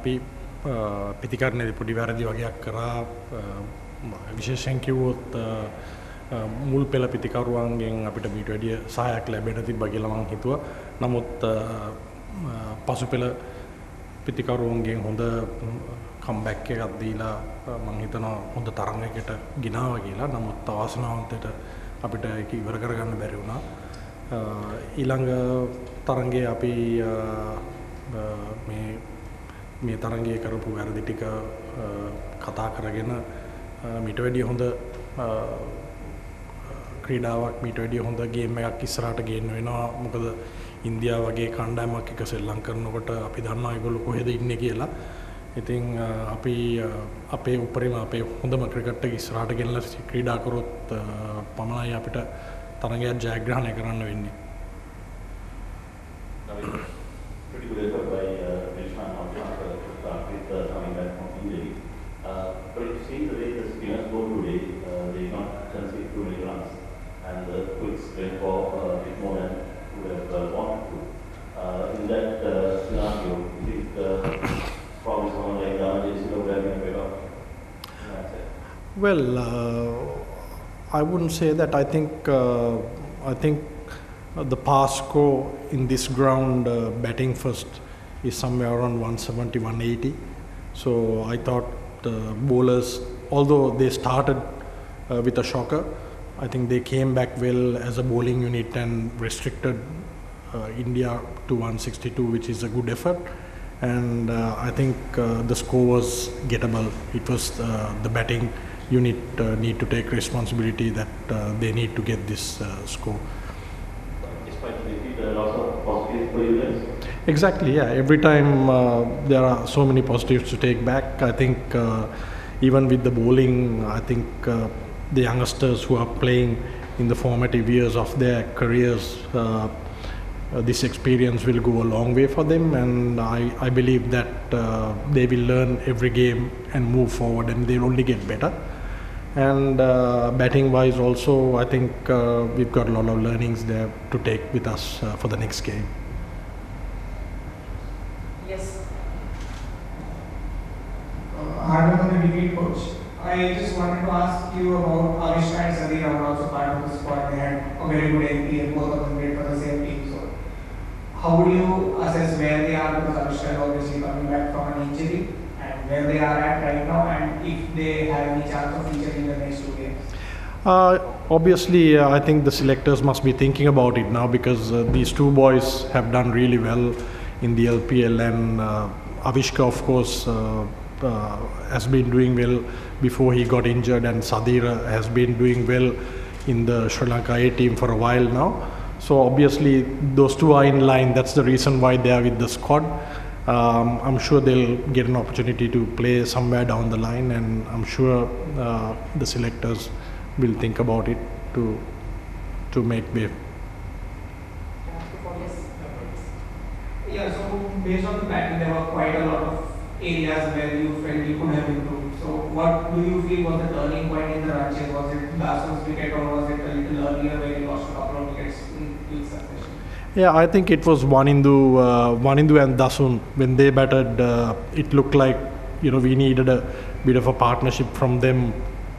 අපි පිතිකරණයේදී පොඩි වැරදි වගේක් කරා විශේෂයෙන් කිව්වොත් මුල් පෙළ පිතිකරුවන්ගෙන් අපිට මීට වැඩිය සහයක් ලැබෙන තිබ්බ කියලා මං හිතුවා. නමුත් පසු පෙළ පිතිකරුවන්ගෙන් හොඳ කම්බැක් එකක් දීලා මං හිතනවා හොඳ තරඟයකට ගෙනාවා කියලා. නමුත් අවාසනාවන්තයට අපිට ඒක ඉවර කරගන්න බැරි වුණා. ඊළඟ තරඟේ අපි මේ මේ තරගේ කරපු වැරදි ටික කතා කරගෙන මිට වැඩිය හොඳ ක්‍රීඩාවක් මිට වැඩිය හොඳ ගේම එකක් ඉස්සරහට ගේන්න වෙනවා මොකද ඉන්දියා වගේ කණ්ඩායමක් එක සෙල්ලම් කරනකොට අපි දන්නවා ඒගොල්ලෝ කොහෙද ඉන්නේ කියලා. ඉතින් අපි අපේ උපරිම අපේ හොඳම ක්‍රිකට් එක ඉස්සරහට ගෙනලා ක්‍රීඩා කරොත් පමණයි අපිට තරගයක් ජයග්‍රහණය කරන්න වෙන්නේ. Well, uh, I wouldn't say that. I think uh, I think the pass score in this ground, uh, batting first, is somewhere around 170, 180. So I thought the bowlers, although they started uh, with a shocker, I think they came back well as a bowling unit and restricted uh, India to 162, which is a good effort. And uh, I think uh, the score was gettable. It was uh, the batting unit uh, need to take responsibility that uh, they need to get this uh, score. Despite the defeat, there are lots of positives for you guys. Exactly, yeah. Every time uh, there are so many positives to take back. I think uh, even with the bowling, I think uh, the youngsters who are playing in the formative years of their careers, this experience will go a long way for them, and I, I believe that uh, they will learn every game and move forward, and they'll only get better. And uh, batting wise, also, I think uh, we've got a lot of learnings there to take with us uh, for the next game. Yes. Harman on the wicket coach. I just wanted to ask you about Avishka and Sadira were also part of the squad. They had a very good LPL, both of them played for the same team. So, how would you assess where they are? Because Avishka is obviously coming back from an injury, and where they are at right now, and if they have any chance of featuring in the next two games. Uh, obviously, uh, I think the selectors must be thinking about it now because uh, these two boys have done really well in the LPL, and uh, Avishka, of course, uh, uh, has been doing well before he got injured, and Sadira has been doing well in the Sri Lanka A team for a while now. So obviously, those two are in line. That's the reason why they are with the squad. Um, I'm sure they'll get an opportunity to play somewhere down the line, and I'm sure uh, the selectors will think about it to to make way. Yeah, so based on the batting, there were quite a lot of areas where you felt you could have improved. So, what do you feel was the turning point in the run? Was it Dasun's wicket or was it a little earlier where you lost a couple of wickets in quick succession? Yeah, I think it was Wanindu, uh, Wanindu and Dasun when they batted. Uh, it looked like you know we needed a bit of a partnership from them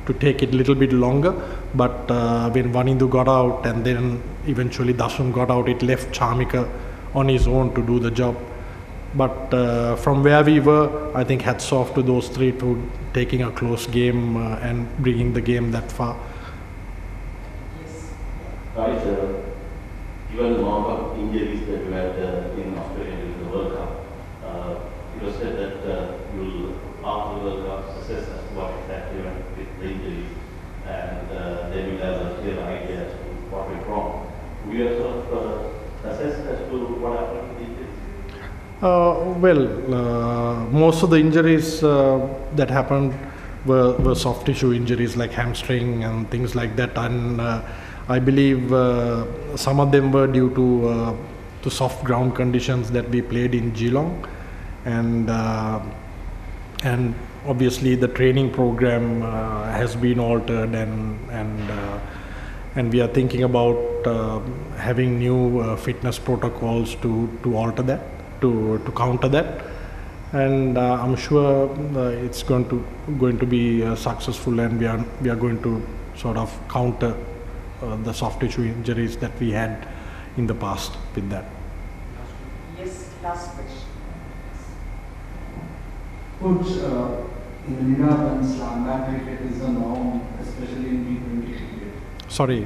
to take it a little bit longer. But uh, when Wanindu got out and then eventually Dasun got out, it left Chamika on his own to do the job. But uh, from where we were, I think hats off to those three to taking a close game uh, and bringing the game that far. Yes. Right, uh, given the amount injuries that you had uh, in Australia during the World Cup, uh, it was said that uh, you'll, after the World Cup, assess what exactly went with the injuries, and uh, then you'll have a clear idea as to what went wrong. Will you sort of uh, assessed as to what happened with the injuries? Uh, well, uh, most of the injuries uh, that happened were, were soft tissue injuries like hamstring and things like that, and uh, I believe uh, some of them were due to uh, to soft ground conditions that we played in Geelong, and uh, and obviously the training program uh, has been altered and and uh, and we are thinking about having new fitness protocols to to alter that to to counter that. And uh, I'm sure uh, it's going to going to be uh, successful, and we are we are going to sort of counter uh, the soft tissue injuries that we had in the past with that. Yes, last question. Coach, uh, in India, when slam band cricket is the norm, especially in T20 cricket, Sorry,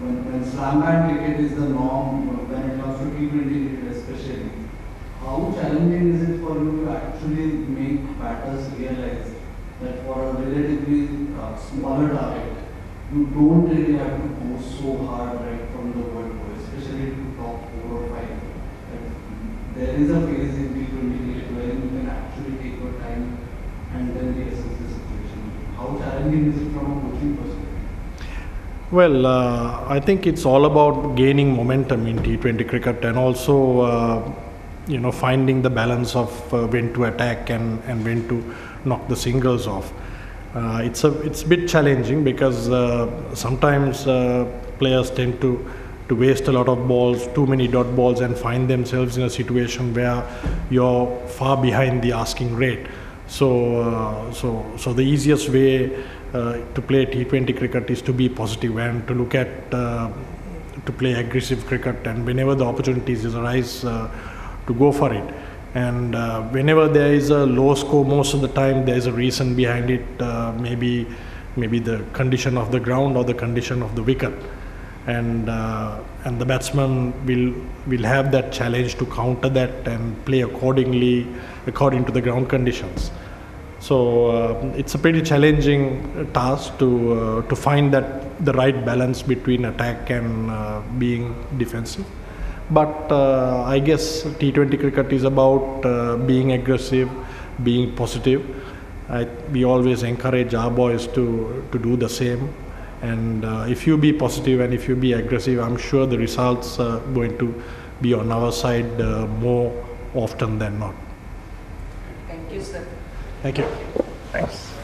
when, when slam band cricket is the norm, when it comes to T20 cricket especially, how challenging is it for you to actually make batters realize that for a relatively uh, smaller target, you don't really have to go so hard right from the word go, especially to top four or five. Like, there is a phase in T20 cricket where you can actually take your time and then reassess the situation. How challenging is it from a coaching perspective? Well, uh, I think it's all about gaining momentum in T20 cricket and also, uh, you know, finding the balance of uh, when to attack and, and when to knock the singles off. Uh, it's a it's a bit challenging because uh, sometimes uh, players tend to to waste a lot of balls, too many dot balls, and find themselves in a situation where you're far behind the asking rate. So, uh, so, so the easiest way uh, to play T20 cricket is to be positive and to look at to play aggressive cricket, and whenever the opportunities arise, to go for it. And uh, whenever there is a low score, most of the time there is a reason behind it. Uh, maybe, maybe the condition of the ground or the condition of the wicket and uh, and the batsman will will have that challenge to counter that and play accordingly according to the ground conditions. So uh, it's a pretty challenging task to uh, to find that the right balance between attack and uh, being defensive. But uh, I guess T20 cricket is about uh, being aggressive, being positive. I, we always encourage our boys to to do the same and uh, if you be positive and if you be aggressive i'm sure the results are going to be on our side uh, more often than not Thank you, sir. thank you Thanks.